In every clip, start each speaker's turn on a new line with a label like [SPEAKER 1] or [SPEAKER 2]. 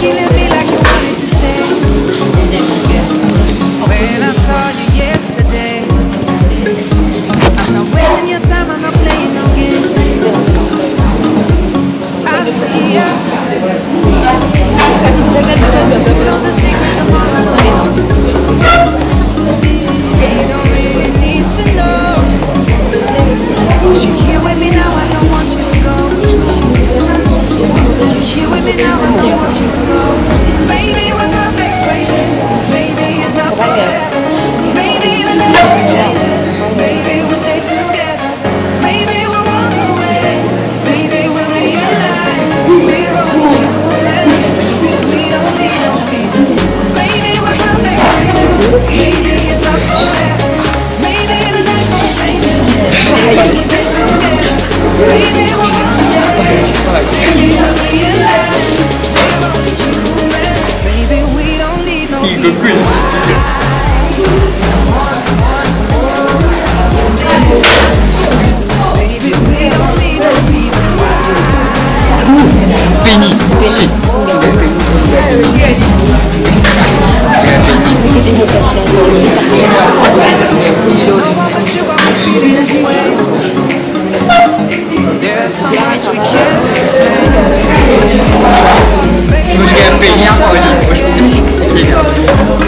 [SPEAKER 1] killing me like you wanted to stay. When I saw you yesterday, I'm not wasting your time, I'm not playing no game. I see ya. out the secrets of all I know. 这是个北京奥运，不是西西的。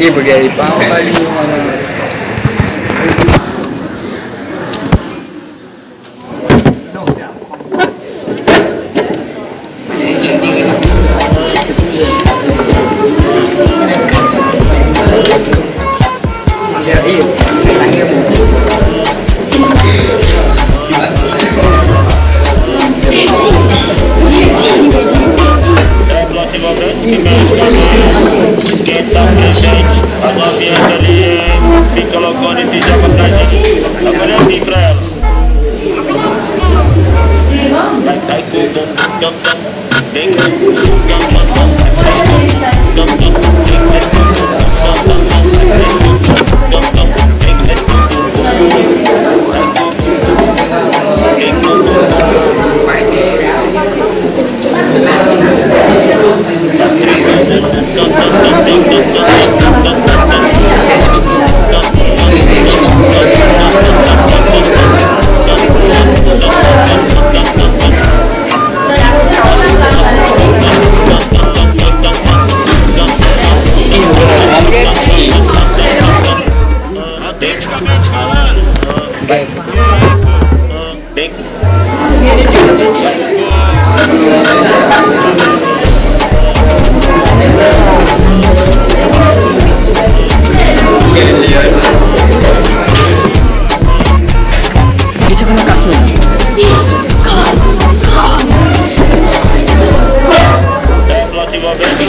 [SPEAKER 1] Ibergary, paano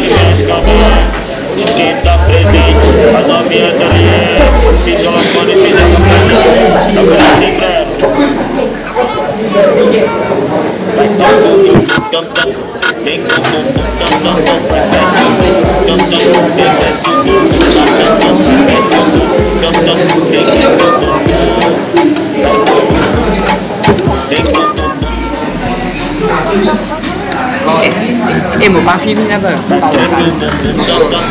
[SPEAKER 1] de Gamboa de quem tá presente As novinhas ali é Fiz ela quando fiz a campanha Tá presente pra ela Vai tam tam Cantando Vem tam tam tam tam o tam tam Desce o tam tam Vem Vem 哎，哎，木瓜，飞飞那边，桃木干。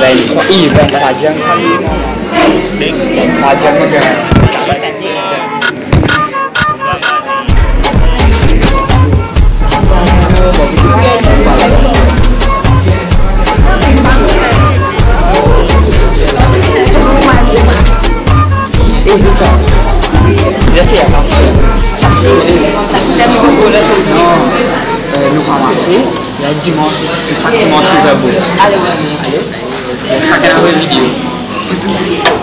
[SPEAKER 1] 哎，花江，花江，对吧？dimanche, chaque dimanche, nous avons. Allez, allez. a vidéo.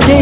[SPEAKER 1] to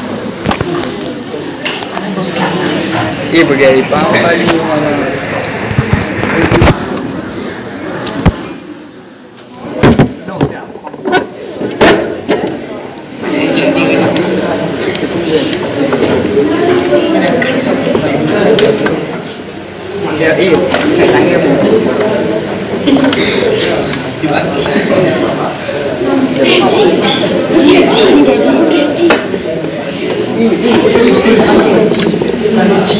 [SPEAKER 1] 一百一，八百一。没有下。哎，你这个。你这个咳嗽厉害。你这个哎，太难听了。你这个。干净，干净，干净，干净，干净。三七。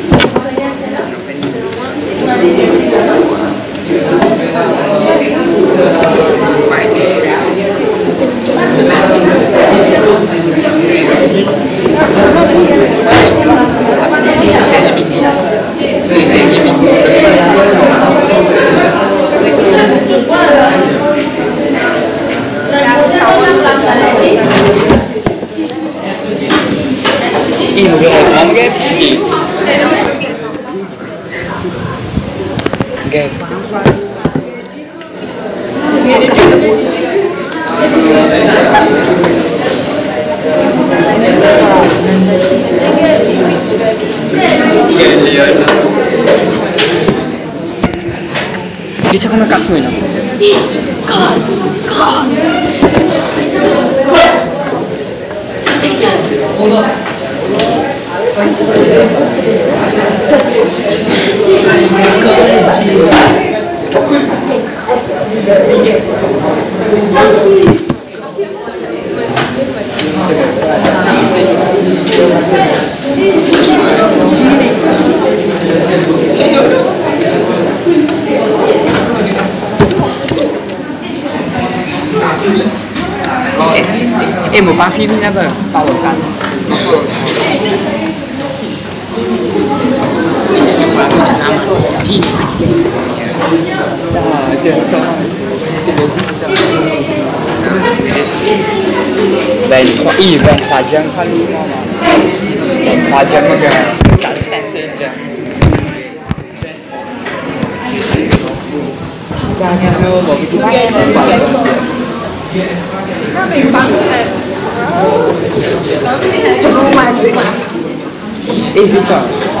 [SPEAKER 1] 이게 리차카나 까스모이나 컷컷 Eh, mon parfum, il n'a pas. Pardon, pardon. 啊，对，爽！对，别爽。玩三，咦，玩三张卡路玛嘛，玩三张那个对。圣圣将。打野路我不会打。那没办法，啊，咱们只能买装备。一比三。